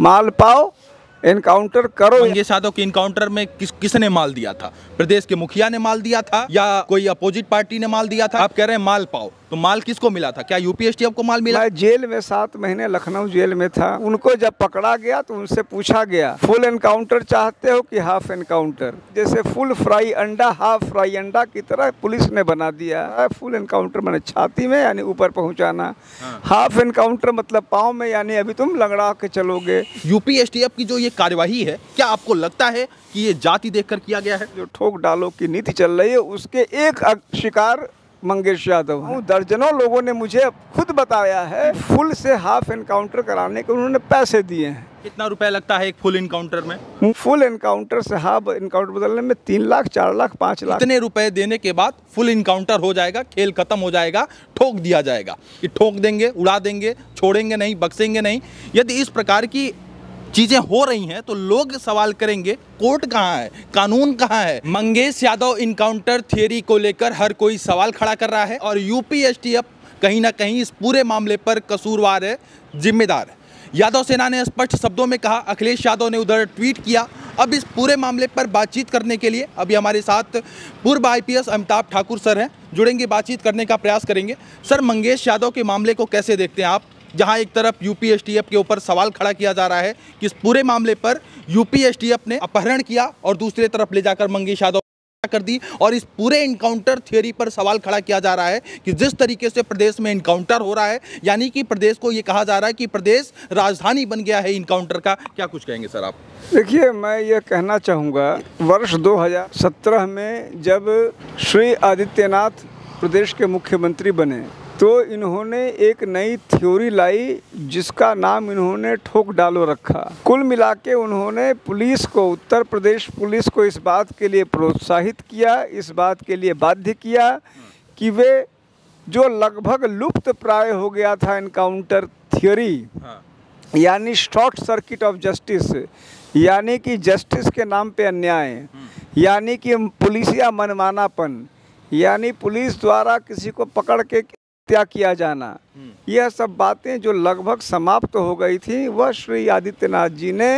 माल पाओ इनकाउंटर करो। ये साधो के इनकाउंटर में किस, किसने माल दिया था? प्रदेश के मुखिया ने माल दिया था या कोई अपोजिट पार्टी ने माल दिया था? आप कह रहे हैं माल पाओ। तो माल किसको मिला था? क्या यूपीएसटीएफ को माल मिला? मैं जेल में सात महीने लखनऊ जेल में था। उनको जब पकड़ा गया तो उनसे पूछा गया फुल एनकाउंटर चाहते हो कि हाफ़ एनकाउंटर? जैसे फुल फ्राई अंडा हाफ़ फ्राई अंडा की तरह पुलिस ने बना दिया। है फुल एनकाउंटर मैंने छाती में यानी ऊपर पहुंचाना। हाफ़ एनकाउंटर मतलब पाँव में यानी अभी तुम लंगड़ा के चलोगे। यूपीएसटीएफ की जो ये कार्यवाही है क्या आपको लगता है कि ये जाति देखकर किया गया है? जो ठोक डालो की नीति चल रही है उसके एक शिकार मंगेश यादव हूँ। दर्जनों लोगों ने मुझे खुद बताया है फुल से हाफ़ एनकाउंटर कराने के उन्होंने पैसे दिए हैं। कितना रुपया लगता है एक फुल इनकाउंटर में? फुल एनकाउंटर से हाफ़ इनकाउंटर बदलने में तीन लाख चार लाख पाँच लाख। इतने रुपए देने के बाद फुल इनकाउंटर हो जाएगा खेल खत्म हो जाएगा ठोक दिया जाएगा। कि ठोक देंगे उड़ा देंगे छोड़ेंगे नहीं बक्सेंगे नहीं। यदि इस प्रकार की चीज़ें हो रही हैं तो लोग सवाल करेंगे, कोर्ट कहाँ है, कानून कहाँ है? मंगेश यादव इनकाउंटर थियरी को लेकर हर कोई सवाल खड़ा कर रहा है और यूपीएसटीएफ कहीं ना कहीं इस पूरे मामले पर कसूरवार है, जिम्मेदार है। यादव सेना ने स्पष्ट शब्दों में कहा, अखिलेश यादव ने उधर ट्वीट किया, अब इस पूरे मामले पर बातचीत करने के लिए अभी हमारे साथ पूर्व आईपीएस अमिताभ ठाकुर सर हैं, जुड़ेंगे, बातचीत करने का प्रयास करेंगे। सर, मंगेश यादव के मामले को कैसे देखते हैं आप? जहाँ एक तरफ़ यूपीएसटीएफ के ऊपर सवाल खड़ा किया जा रहा है कि इस पूरे मामले पर यूपीएसटीएफ ने अपहरण किया और दूसरी तरफ़ ले जाकर मंगेश यादव कर दी और इस पूरे इनकाउंटर थ्योरी पर सवाल खड़ा किया जा रहा है कि जिस तरीके से प्रदेश में इनकाउंटर हो रहा है, यानी कि प्रदेश को ये कहा जा रहा है कि प्रदेश राजधानी बन गया है इनकाउंटर का। क्या कुछ कहेंगे सर आप? देखिए, मैं ये कहना चाहूँगा, वर्ष 2017 में जब श्री आदित्यनाथ प्रदेश के मुख्यमंत्री बने तो इन्होंने एक नई थ्योरी लाई जिसका नाम इन्होंने ठोक डालो रखा। कुल मिला के उन्होंने पुलिस को उत्तर प्रदेश पुलिस को इस बात के लिए प्रोत्साहित किया इस बात के लिए बाध्य किया कि वे जो लगभग लुप्त प्राय हो गया था इनकाउंटर थियोरी यानी शॉर्ट सर्किट ऑफ़ जस्टिस यानी कि जस्टिस के नाम पे अन्याय यानी कि पुलिसिया मनमानापन यानी पुलिस द्वारा किसी को पकड़ के हत्या किया जाना। यह सब बातें जो लगभग समाप्त हो गई थी वह श्री आदित्यनाथ जी ने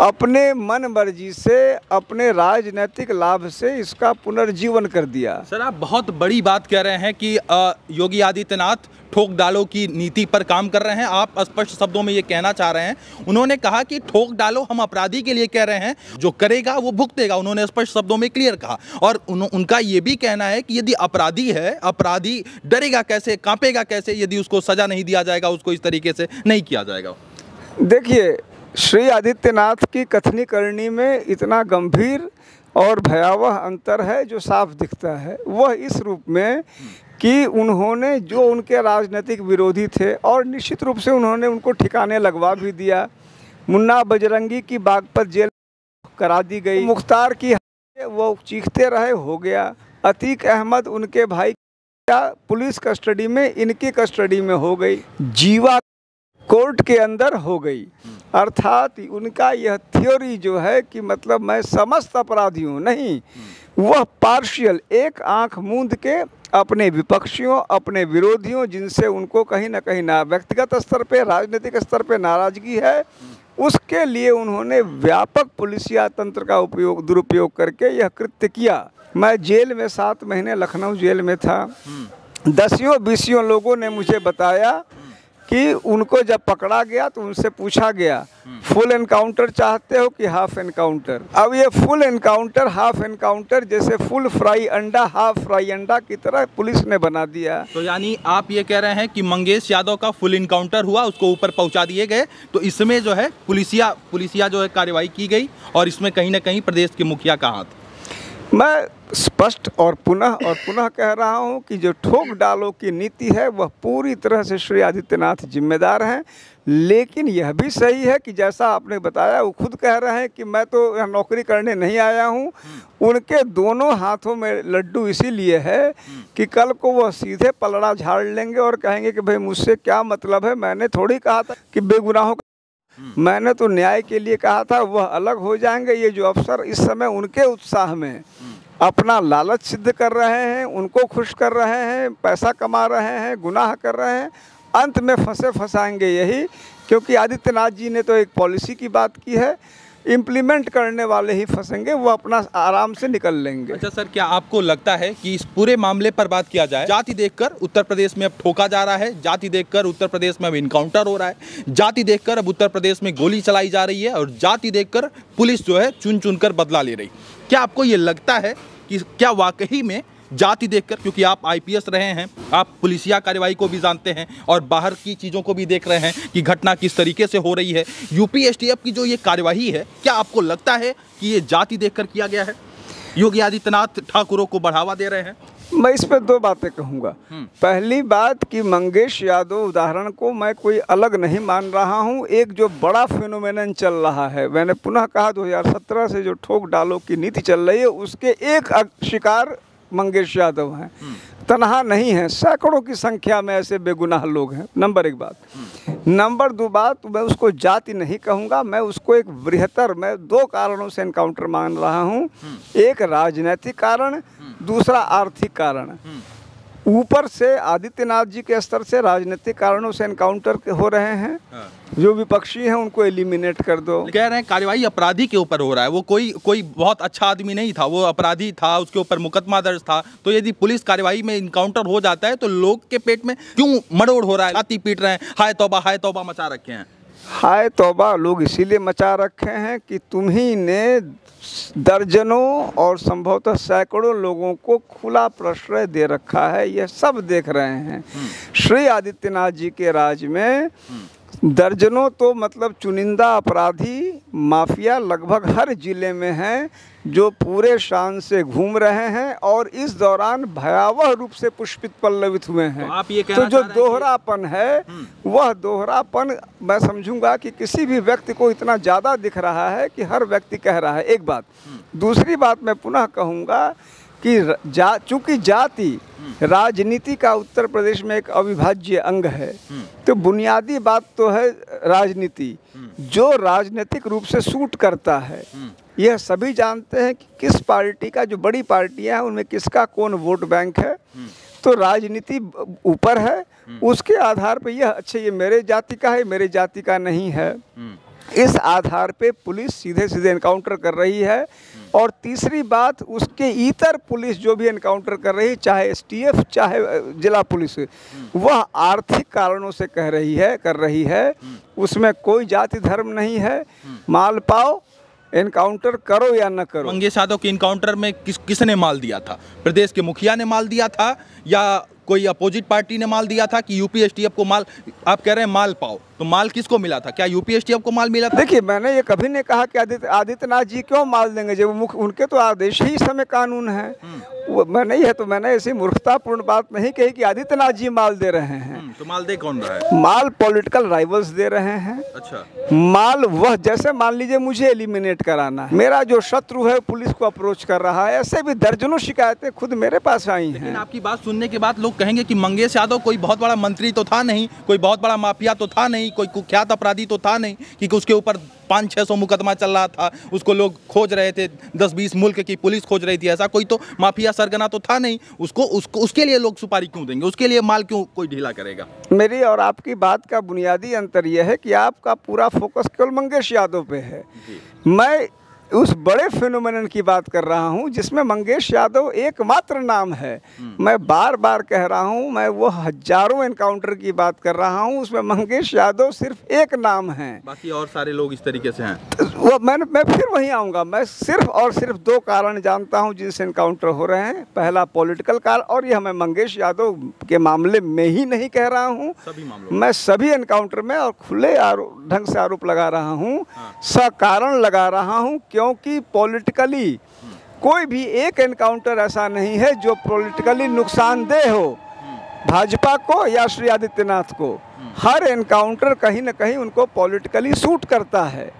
अपने मन मर्ज़ी से अपने राजनीतिक लाभ से इसका पुनर्जीवन कर दिया। सर आप बहुत बड़ी बात कह रहे हैं कि योगी आदित्यनाथ ठोक डालो की नीति पर काम कर रहे हैं। आप स्पष्ट शब्दों में ये कहना चाह रहे हैं। उन्होंने कहा कि ठोक डालो हम अपराधी के लिए कह रहे हैं। जो करेगा वो भुगतेगा उन्होंने स्पष्ट शब्दों में क्लियर कहा। और उन, उनका ये भी कहना है कि यदि अपराधी है अपराधी डरेगा कैसे कांपेगा कैसे यदि उसको सजा नहीं दिया जाएगा उसको इस तरीके से नहीं किया जाएगा। देखिए श्री आदित्यनाथ की कथनी करनी में इतना गंभीर और भयावह अंतर है जो साफ़ दिखता है। वह इस रूप में कि उन्होंने जो उनके राजनीतिक विरोधी थे और निश्चित रूप से उन्होंने उनको ठिकाने लगवा भी दिया। मुन्ना बजरंगी की बागपत जेल करा दी गई। मुख्तार की वो चीखते रहे हो गया। अतीक अहमद उनके भाई क्या पुलिस कस्टडी में इनकी कस्टडी में हो गई। जीवा कोर्ट के अंदर हो गई। अर्थात उनका यह थ्योरी जो है कि मतलब मैं समस्त अपराधी हूँ नहीं। वह पार्शियल एक आँख मूंद के अपने विपक्षियों अपने विरोधियों जिनसे उनको कहीं ना कहीं ना व्यक्तिगत स्तर पे राजनीतिक स्तर पे नाराज़गी है उसके लिए उन्होंने व्यापक पुलिसिया तंत्र का उपयोग दुरुपयोग करके यह कृत्य किया। मैं जेल में सात महीने लखनऊ जेल में था। दसियों बीसियों लोगों ने मुझे बताया कि उनको जब पकड़ा गया तो उनसे पूछा गया फुल एनकाउंटर चाहते हो कि हाफ़ एनकाउंटर? अब ये फुल एनकाउंटर हाफ़ एनकाउंटर जैसे फुल फ्राई अंडा हाफ़ फ्राई अंडा की तरह पुलिस ने बना दिया। तो यानी आप ये कह रहे हैं कि मंगेश यादव का फुल इनकाउंटर हुआ उसको ऊपर पहुँचा दिए गए। तो इसमें जो है पुलिसिया पुलिसिया जो है कार्रवाई की गई और इसमें कहीं ना कहीं प्रदेश के मुखिया का हाथ। मैं स्पष्ट और पुनः और पुनः कह रहा हूँ कि जो ठोक डालो की नीति है, वह पूरी तरह से श्री आदित्यनाथ जिम्मेदार हैं। लेकिन यह भी सही है कि जैसा आपने बताया, वो खुद कह रहे हैं कि मैं तो यहाँ नौकरी करने नहीं आया हूँ। उनके दोनों हाथों में लड्डू इसीलिए है कि कल को वह सीधे पलड़ा झाड़ लेंगे और कहेंगे कि भाई, मुझसे क्या मतलब है? मैंने थोड़ी कहा था कि बेगुनाहों मैंने तो न्याय के लिए कहा था, वह अलग हो जाएँगे। ये जो अफसर इस समय उनके उत्साह में अपना लालच सिद्ध कर रहे हैं, उनको खुश कर रहे हैं, पैसा कमा रहे हैं, गुनाह कर रहे हैं, अंत में फंसे फंसाएँगे यही। क्योंकि आदित्यनाथ जी ने तो एक पॉलिसी की बात की है इम्प्लीमेंट करने वाले ही फंसेंगे, वो अपना आराम से निकल लेंगे। अच्छा सर, क्या आपको लगता है कि इस पूरे मामले पर बात किया जाए? जाति देखकर उत्तर प्रदेश में अब ठोका जा रहा है, जाति देखकर उत्तर प्रदेश में अब इनकाउंटर हो रहा है, जाति देखकर अब उत्तर प्रदेश में गोली चलाई जा रही है और जाति देखकर पुलिस जो है चुन चुन कर बदला ले रही। क्या आपको ये लगता है कि क्या वाकई में जाति देखकर क्योंकि आप आईपीएस रहे हैं आप पुलिसिया कार्रवाई को भी जानते हैं और बाहर की चीज़ों को भी देख रहे हैं कि घटना किस तरीके से हो रही है। यूपीएसटीएफ की जो ये कार्यवाही है क्या आपको लगता है कि ये जाति देखकर किया गया है? योगी आदित्यनाथ ठाकुरों को बढ़ावा दे रहे हैं। मैं इस पर दो बातें कहूँगा। हम्म। पहली बात कि मंगेश यादव उदाहरण को मैं कोई अलग नहीं मान रहा हूँ। एक जो बड़ा फिनोमेनन चल रहा है मैंने पुनः कहा 2017 से जो ठोक डालो की नीति चल रही है उसके एक शिकार मंगेश यादव हैं। तनहा नहीं है। सैकड़ों की संख्या में ऐसे बेगुनाह लोग हैं। नंबर एक बात। नंबर दो बात, मैं उसको जाति नहीं कहूँगा, मैं उसको एक बृहतर मैं दो कारणों से इनकाउंटर मान रहा हूँ। एक राजनैतिक कारण, दूसरा आर्थिक कारण। ऊपर से आदित्यनाथ जी के स्तर से राजनीतिक कारणों से एनकाउंटर हो रहे हैं। जो विपक्षी हैं उनको एलिमिनेट कर दो। कह रहे हैं कार्यवाही अपराधी के ऊपर हो रहा है। वो कोई कोई बहुत अच्छा आदमी नहीं था। वो अपराधी था उसके ऊपर मुकदमा दर्ज था। तो यदि पुलिस कार्यवाही में इनकाउंटर हो जाता है तो लोग के पेट में क्यों मरोड़ हो रहा है? छाती पीट रहे हैं हाय तोबा हाय तोबा मचा रखे हैं। हाय तोबा लोग इसीलिए मचा रखे हैं कि तुम्ही ने दर्जनों और संभवतः सैकड़ों लोगों को खुला प्रश्रय दे रखा है यह सब देख रहे हैं। श्री आदित्यनाथ जी के राज में दर्जनों तो मतलब चुनिंदा अपराधी माफिया लगभग हर ज़िले में हैं जो पूरे शान से घूम रहे हैं और इस दौरान भयावह रूप से पुष्पित पल्लवित हुए हैं। तो आप ये तो जो दोहरापन है वह दोहरापन मैं समझूँगा कि किसी भी व्यक्ति को इतना ज़्यादा दिख रहा है कि हर व्यक्ति कह रहा है। एक बात। दूसरी बात मैं पुनः कहूँगा कि जा चूँकि जाति राजनीति का उत्तर प्रदेश में एक अविभाज्य अंग है तो बुनियादी बात तो है राजनीति। जो राजनीतिक रूप से सूट करता है यह सभी जानते हैं कि किस पार्टी का जो बड़ी पार्टियाँ हैं उनमें किसका कौन वोट बैंक है। तो राजनीति ऊपर है उसके आधार पर यह अच्छा ये मेरे जाति का है मेरे जाति का नहीं है। इस आधार पे पुलिस सीधे सीधे एनकाउंटर कर रही है और तीसरी बात, उसके इतर पुलिस जो भी एनकाउंटर कर रही, चाहे एसटीएफ चाहे जिला पुलिस, वह आर्थिक कारणों से कह रही है, कर रही है। उसमें कोई जाति धर्म नहीं है। माल पाओ एनकाउंटर करो या न करो। मंगेश यादव के इनकाउंटर में किस, किसने माल दिया था? प्रदेश के मुखिया ने माल दिया था या कोई अपोजिट पार्टी ने माल दिया था कि यूपीएसटी को माल आप कह रहे हैं माल पाओ तो माल किसको मिला था? क्या यूपी एसटीएफ को माल मिला था? देखिए मैंने ये कभी नहीं कहा कि आदित्य आदित्यनाथ जी क्यों माल देंगे? जब मुख्य उनके तो आदेश ही समय कानून है। वो मैंने यह तो मैंने ऐसी मूर्खतापूर्ण बात नहीं कही कि आदित्यनाथ जी माल दे रहे हैं। हम्म, तो माल दे कौन रहा है? माल पॉलिटिकल राइवल्स दे रहे हैं। अच्छा। माल वह जैसे मान लीजिए मुझे एलिमिनेट कराना है मेरा जो शत्रु है पुलिस को अप्रोच कर रहा है ऐसे भी दर्जनों शिकायतें खुद मेरे पास आई हैं। आपकी बात सुनने के बाद लोग कहेंगे कि मंगेश यादव कोई बहुत बड़ा मंत्री तो था नहीं कोई बहुत बड़ा माफिया तो था नहीं कोई कुख्यात अपराधी तो था नहीं कि उसके ऊपर पाँच छः सौ मुकदमा चल रहा था उसको लोग खोज रहे थे दस बीस मुल्क की पुलिस खोज रही थी ऐसा कोई तो माफिया सरगना तो था नहीं। उसको उसको उसके लिए लोग सुपारी क्यों देंगे? उसके लिए माल क्यों कोई ढीला करेगा? मेरी और आपकी बात का बुनियादी अंतर यह है कि आपका पूरा फोकस केवल मंगेश यादव पे है। मैं उस बड़े फिनोमेनन की बात कर रहा हूँ जिसमें मंगेश यादव एकमात्र नाम है। मैं बार बार कह रहा हूँ मैं वो हज़ारों एनकाउंटर की बात कर रहा हूँ उसमें मंगेश यादव सिर्फ़ एक नाम है। बाकी और सारे लोग इस तरीके से हैं। वो मैंने मैं फिर वहीं आऊँगा। मैं सिर्फ़ और सिर्फ़ दो कारण जानता हूँ जिनसे इनकाउंटर हो रहे हैं। पहला पॉलिटिकल कारण और यह मैं मंगेश यादव के मामले में ही नहीं कह रहा हूँ। मैं। सभी इनकाउंटर में और खुले ढंग से आरोप लगा रहा हूँ। हाँ। सकारण लगा रहा हूँ क्योंकि पॉलिटिकली कोई भी एक एनकाउंटर ऐसा नहीं है जो पॉलिटिकली नुकसानदेह हो। भाजपा को या श्री आदित्यनाथ को, हर एनकाउंटर कहीं ना कहीं उनको पॉलिटिकली सूट करता है।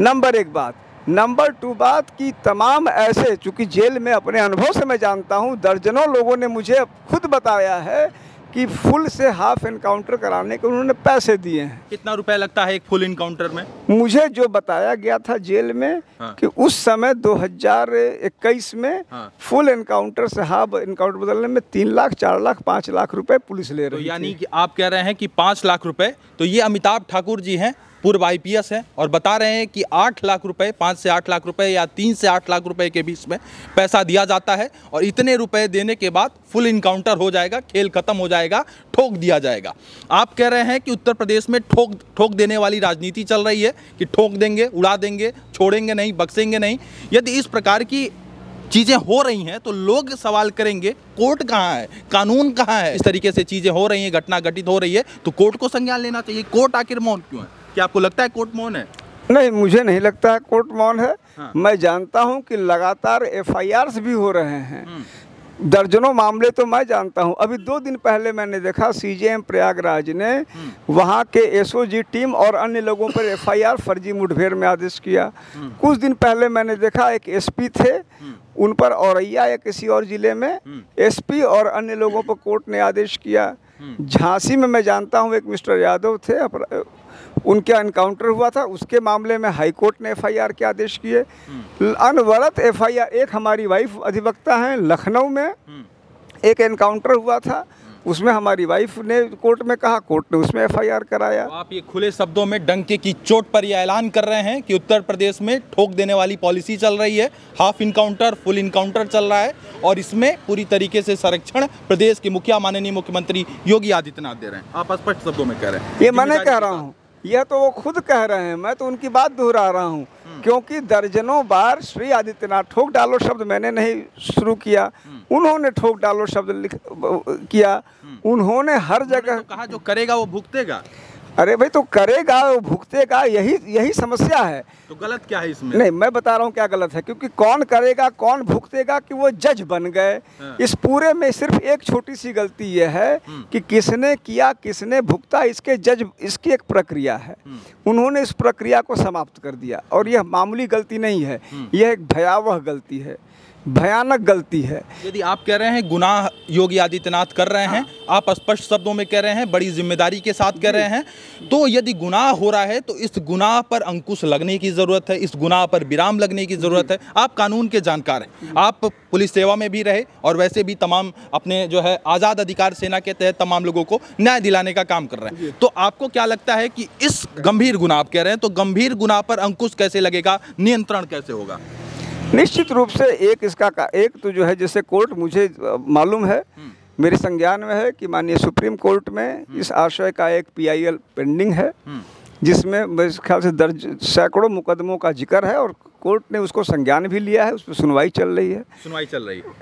नंबर एक बात। नंबर टू बात कि तमाम ऐसे, चूँकि जेल में अपने अनुभव से मैं जानता हूँ, दर्जनों लोगों ने मुझे खुद बताया है कि फुल से हाफ़ इनकाउंटर कराने के उन्होंने पैसे दिए हैं कितना रुपया लगता है एक फुल इनकाउंटर में मुझे जो बताया गया था जेल में हाँ। कि उस समय 2021 में हाँ। फुल इनकाउंटर से हाफ़ इनकाउंटर बदलने में तीन लाख चार लाख पाँच लाख रुपए पुलिस ले तो यानी थी कि आप कह रहे हैं कि पाँच लाख रुपए तो ये अमिताभ ठाकुर जी हैं पूर्व आईपीएस हैं और बता रहे हैं कि आठ लाख रुपए, पाँच से आठ लाख रुपए या तीन से आठ लाख रुपए के बीच में पैसा दिया जाता है और इतने रुपए देने के बाद फुल इनकाउंटर हो जाएगा, खेल खत्म हो जाएगा, ठोक दिया जाएगा। आप कह रहे हैं कि उत्तर प्रदेश में ठोक ठोक देने वाली राजनीति चल रही है कि ठोक देंगे, उड़ा देंगे, छोड़ेंगे नहीं बख्शेंगे नहीं। यदि इस प्रकार की चीज़ें हो रही हैं तो लोग सवाल करेंगे, कोर्ट कहाँ है? कानून कहाँ है? इस तरीके से चीज़ें हो रही हैं, घटना घटित हो रही है तो कोर्ट को संज्ञान लेना चाहिए। कोर्ट आखिर मौन क्यों है? क्या आपको लगता है कोर्ट मौन है नहीं मुझे नहीं लगता है कोर्ट मौन है हाँ। मैं जानता हूँ कि लगातार एफ़ भी हो रहे हैं हम्म। दर्जनों मामले तो मैं जानता हूँ अभी दो दिन पहले मैंने देखा सीजेएम प्रयागराज ने हम्म। वहाँ के एसओजी टीम और अन्य लोगों पर एफआईआर फर्जी मुठभेड़ में आदेश किया हम्म। कुछ दिन पहले मैंने देखा एक एसपी थे उन पर औरैया या किसी और ज़िले में। एसपी और अन्य लोगों पर कोर्ट ने आदेश किया झांसी में मैं जानता हूँ एक मिस्टर यादव थे उनका एनकाउंटर हुआ था उसके मामले में हाई कोर्ट ने एफआईआर के आदेश किए। अनवरत एफआईआर एक हमारी वाइफ अधिवक्ता हैं लखनऊ में। एक एनकाउंटर हुआ था उसमें हमारी वाइफ ने कोर्ट में कहा कोर्ट ने उसमें एफआईआर कराया। तो आप ये खुले शब्दों में डंके की चोट पर यह ऐलान कर रहे हैं कि उत्तर प्रदेश में ठोक देने वाली पॉलिसी चल रही है हाफ़ इनकाउंटर फुल इनकाउंटर चल रहा है और इसमें पूरी तरीके से संरक्षण प्रदेश के मुखिया माननीय मुख्यमंत्री योगी आदित्यनाथ दे रहे हैं। आप स्पष्ट शब्दों में कह रहे हैं। ये मैंने ज़िम्मेदारी कह रहा हूँ। यह तो वो खुद कह रहे हैं मैं तो उनकी बात दोहरा रहा हूँ। क्योंकि दर्जनों बार श्री आदित्यनाथ ठोक डालो शब्द मैंने नहीं शुरू किया। उन्होंने ठोक डालो शब्द लिख किया। उन्होंने हर जगह तो कहा जो करेगा वो भुगतेगा। अरे भाई तो करेगा वो भुगतेगा यही यही समस्या है। तो गलत क्या है इसमें? नहीं मैं बता रहा हूँ क्या गलत है क्योंकि कौन करेगा कौन भुगतेगा कि वो जज बन गए। हाँ। इस पूरे में सिर्फ़ एक छोटी सी गलती यह है कि किसने किया किसने भुगता इसके जज इसकी एक प्रक्रिया है। उन्होंने इस प्रक्रिया को समाप्त कर दिया और यह मामूली गलती नहीं है यह एक भयावह गलती है। भयानक गलती है। यदि आप कह रहे हैं गुनाह योगी आदित्यनाथ कर रहे हैं आप स्पष्ट शब्दों में कह रहे हैं बड़ी ज़िम्मेदारी के साथ कह रहे हैं तो यदि गुनाह हो रहा है तो इस गुनाह पर अंकुश लगने की ज़रूरत है इस गुनाह पर विराम लगने की ज़रूरत है। आप कानून के जानकार हैं। आप पुलिस सेवा में भी रहे और वैसे भी तमाम अपने जो है आज़ाद अधिकार सेना के तहत तमाम लोगों को न्याय दिलाने का काम कर रहे हैं। तो आपको क्या लगता है कि इस गंभीर गुनाह आप कह रहे हैं तो गंभीर गुनाह पर अंकुश कैसे लगेगा नियंत्रण कैसे होगा? निश्चित रूप से एक इसका का एक तो जो है जैसे कोर्ट मुझे मालूम है मेरे संज्ञान में है कि माननीय सुप्रीम कोर्ट में इस आशय का एक पीआईएल पेंडिंग है जिसमें मेरे ख्याल से दर्ज सैकड़ों मुकदमों का ज़िक्र है और कोर्ट ने उसको संज्ञान भी लिया है उस पर सुनवाई चल रही है। सुनवाई चल रही है।